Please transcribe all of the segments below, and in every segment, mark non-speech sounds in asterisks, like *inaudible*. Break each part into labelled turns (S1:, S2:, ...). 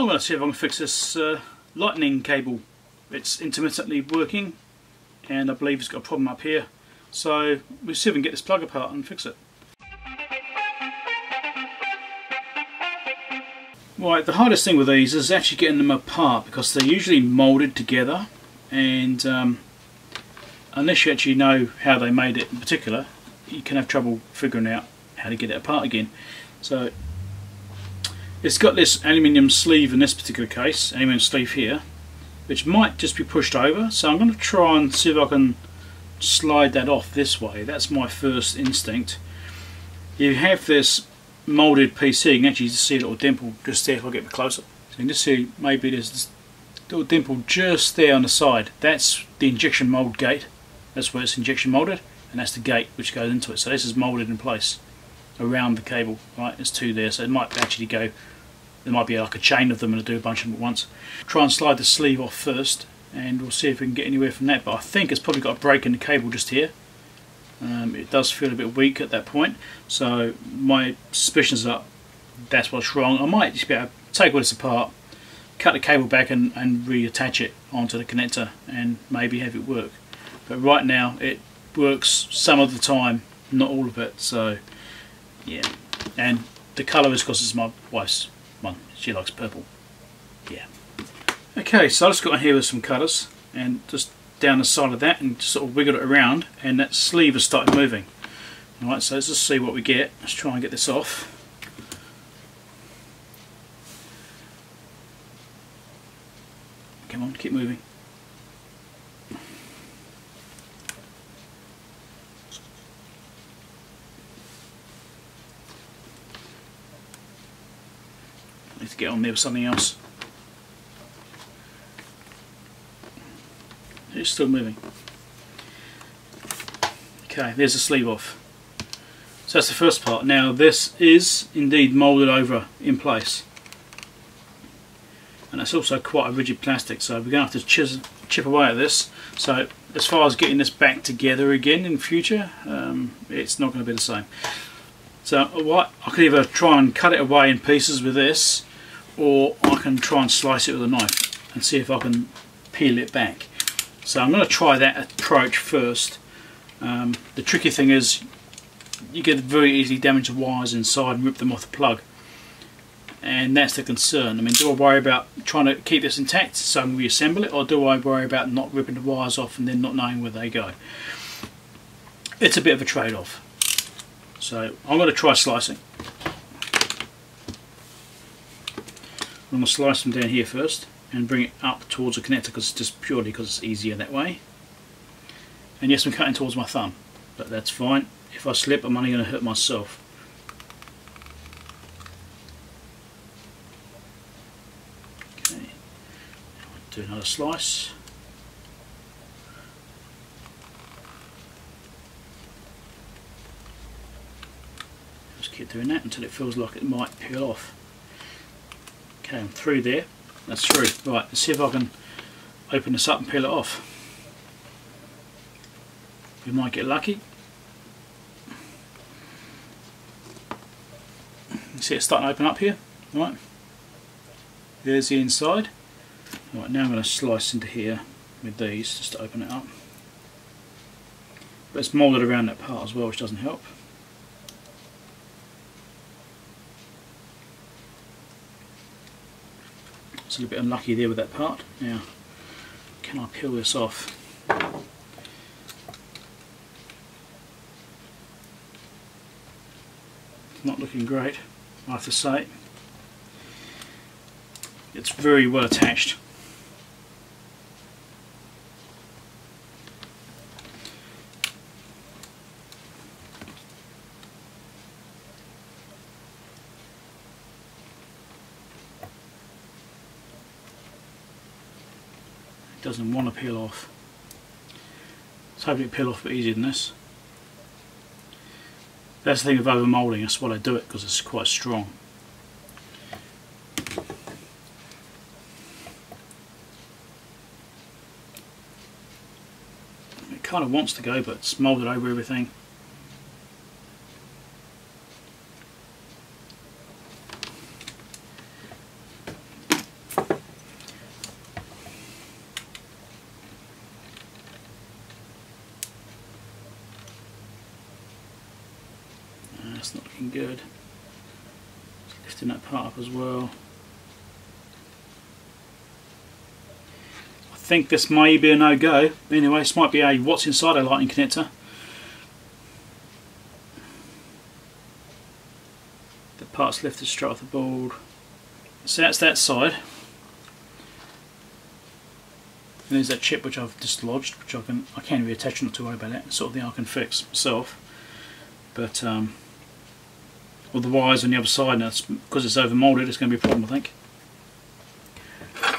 S1: I'm going to see if I can fix this uh, lightning cable. It's intermittently working and I believe it's got a problem up here. So we'll see if we can get this plug apart and fix it. Right, the hardest thing with these is actually getting them apart because they're usually moulded together and um, unless you actually know how they made it in particular you can have trouble figuring out how to get it apart again. So it's got this aluminium sleeve in this particular case, aluminium sleeve here, which might just be pushed over. So I'm going to try and see if I can slide that off this way. That's my first instinct. You have this moulded PC, you can actually see a little dimple just there if I get closer. So you can just see maybe there's this little dimple just there on the side. That's the injection mould gate. That's where it's injection moulded and that's the gate which goes into it. So this is moulded in place around the cable. Right, there's two there, so it might actually go. There might be like a chain of them and I do a bunch of them at once. Try and slide the sleeve off first, and we'll see if we can get anywhere from that. But I think it's probably got a break in the cable just here. Um, it does feel a bit weak at that point, so my suspicions are that's what's wrong. I might just be able to take all this apart, cut the cable back and, and reattach it onto the connector and maybe have it work. But right now it works some of the time, not all of it, so yeah. And the colour is because it's my wife's one, she likes purple. Yeah. Okay, so I just got here with some cutters and just down the side of that and sort of wiggled it around and that sleeve has started moving. Alright, so let's just see what we get. Let's try and get this off. Come on, keep moving. Need to get on there with something else. It's still moving. Okay, there's the sleeve off. So that's the first part. Now this is indeed moulded over in place. And it's also quite a rigid plastic, so we're going to have to chip away at this. So as far as getting this back together again in future, um, it's not going to be the same. So what I could either try and cut it away in pieces with this, or I can try and slice it with a knife and see if I can peel it back. So I'm going to try that approach first. Um, the tricky thing is you get very easily damage the wires inside and rip them off the plug. And that's the concern. I mean, do I worry about trying to keep this intact so I can reassemble it, or do I worry about not ripping the wires off and then not knowing where they go? It's a bit of a trade-off. So I'm going to try slicing. I'm going to slice them down here first and bring it up towards the connector because it's just purely because it's easier that way. And yes, I'm cutting towards my thumb, but that's fine. If I slip, I'm only going to hurt myself. Okay, do another slice. Just keep doing that until it feels like it might peel off. I'm through there. That's through. Right, let's see if I can open this up and peel it off. We might get lucky. You see it starting to open up here? Right. There's the inside. Right, now I'm going to slice into here with these just to open it up. But it's moulded around that part as well, which doesn't help. It's a little bit unlucky there with that part. Now, can I peel this off? not looking great, I have to say. It's very well attached. Doesn't want to peel off. It's hoping it peel off a bit easier than this. That's the thing with over moulding, that's why I do it because it's quite strong. It kind of wants to go but it's moulded over everything. Looking good. Lifting that part up as well. I think this may be a no-go. Anyway, this might be a what's inside a lightning connector. The part's lifted straight off the board. So that's that side. And there's that chip which I've dislodged, which I can I can't really attach not to worry about that. Sort of thing I can fix myself. But um, all the wires on the other side now, because it's over moulded, it's going to be a problem I think.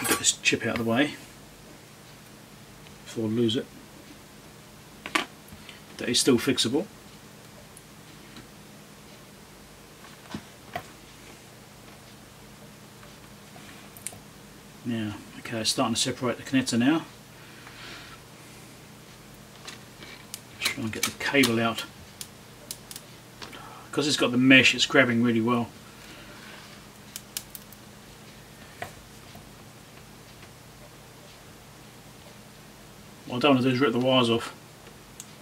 S1: Get this chip out of the way before I lose it. That is still fixable. Now, okay, starting to separate the connector now. Try and get the cable out. Because it's got the mesh, it's grabbing really well. What I don't want to do is rip the wires off,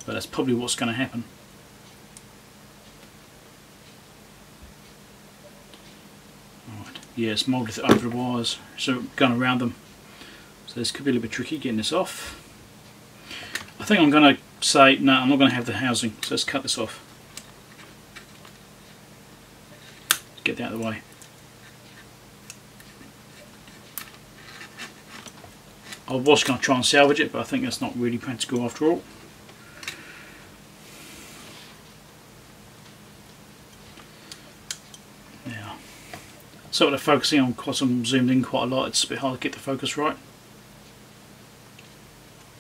S1: but that's probably what's going to happen. yeah, it's moulded over the wires, so going around them. So this could be a little bit tricky getting this off. I think I'm going to say, no, I'm not going to have the housing, so let's cut this off. Get that out of the way. I was going to try and salvage it, but I think that's not really practical after all. Yeah. So of focusing on because I'm zoomed in quite a lot it's a bit hard to get the focus right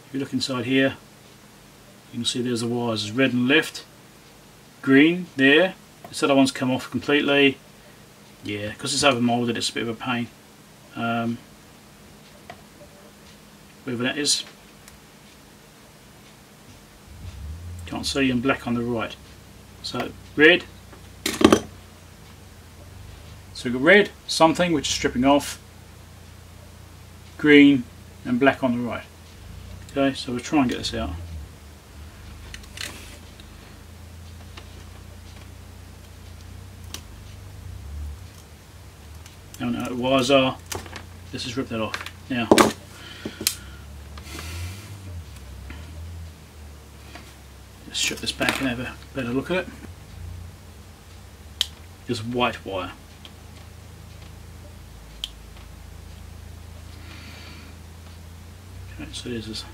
S1: if you look inside here you can see there's the wires red and left green there this other one's come off completely yeah because it's over molded it's a bit of a pain um, wherever that is can't see and black on the right so red so we've got red, something which is stripping off, green and black on the right. Okay, so we'll try and get this out. The wires are. Let's just rip that off. Now, let's strip this back and have a better look at it. Just white wire. Right, so there's this,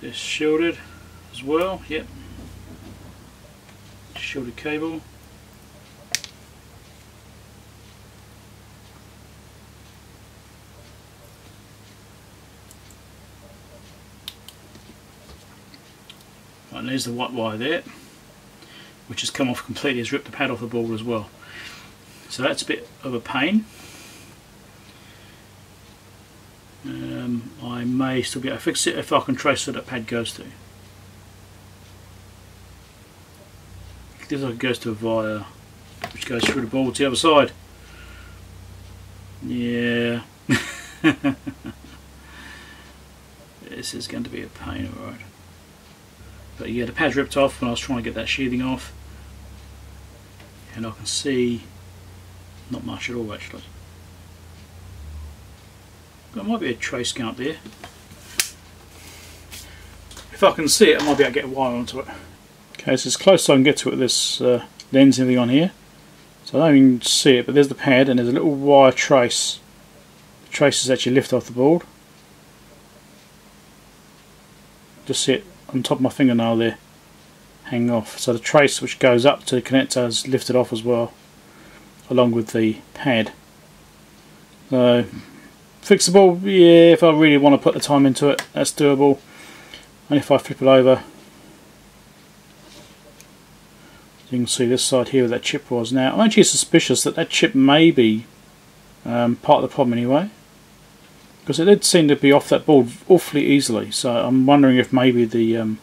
S1: this shielded as well, yep. Shielded cable. And there's the white wire there, which has come off completely, has ripped the pad off the board as well. So that's a bit of a pain. Um, I may still be able to fix it if I can trace where that pad goes to. This like goes to a via which goes through the ball to the other side. Yeah. *laughs* this is going to be a pain, alright. But yeah, the pad's ripped off when I was trying to get that sheathing off. And I can see not much at all actually. There might be a trace count there. If I can see it, I might be able to get a wire onto it. Okay, so as close as I can get to it, this uh, lens and on here. So I don't even see it, but there's the pad and there's a little wire trace. The trace is actually lifted off the board. Just see it on top of my fingernail there, hanging off. So the trace which goes up to the connector is lifted off as well, along with the pad. So Fixable, yeah, if I really want to put the time into it, that's doable. And if I flip it over, you can see this side here where that chip was. Now, I'm actually suspicious that that chip may be um, part of the problem anyway. Because it did seem to be off that board awfully easily. So I'm wondering if maybe the um,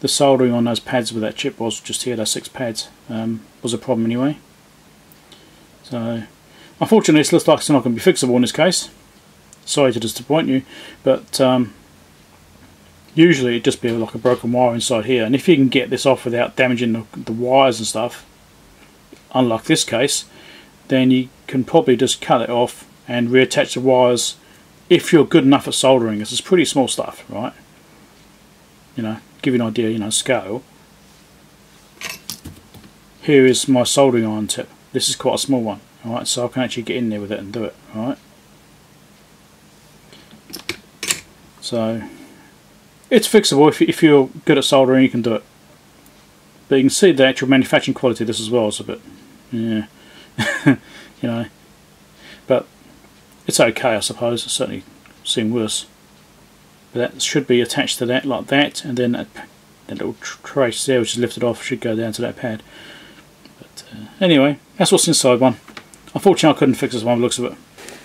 S1: the soldering on those pads where that chip was just here, those six pads, um, was a problem anyway. So Unfortunately, this looks like it's not going to be fixable in this case. Sorry to disappoint you, but um, usually it'd just be like a broken wire inside here and if you can get this off without damaging the, the wires and stuff unlike this case then you can probably just cut it off and reattach the wires if you're good enough at soldering this is pretty small stuff right? You know give you an idea you know scale. Here is my soldering iron tip. This is quite a small one alright so I can actually get in there with it and do it alright so it's fixable. If, if you're good at soldering you can do it. But you can see the actual manufacturing quality of this as well is a bit yeah. *laughs* You know it's okay I suppose it's certainly seen worse but that should be attached to that like that and then that, that little trace there which is lifted off should go down to that pad but uh, anyway that's what's inside one unfortunately I couldn't fix this one looks of it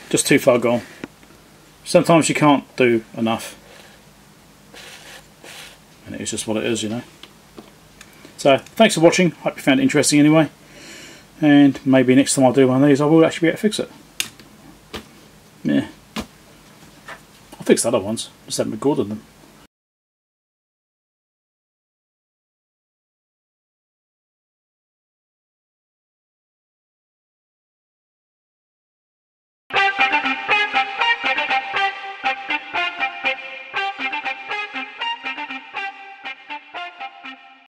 S1: just too far gone sometimes you can't do enough and it's just what it is, you know. So, thanks for watching. Hope you found it interesting anyway. And maybe next time I do one of these, I will actually be able to fix it. Yeah. I fixed that other ones, just haven't recorded them.